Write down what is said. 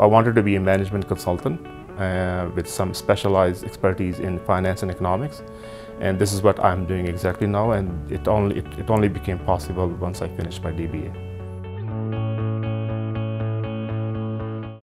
I wanted to be a management consultant uh, with some specialized expertise in finance and economics. And this is what I'm doing exactly now, and it only, it, it only became possible once I finished my DBA.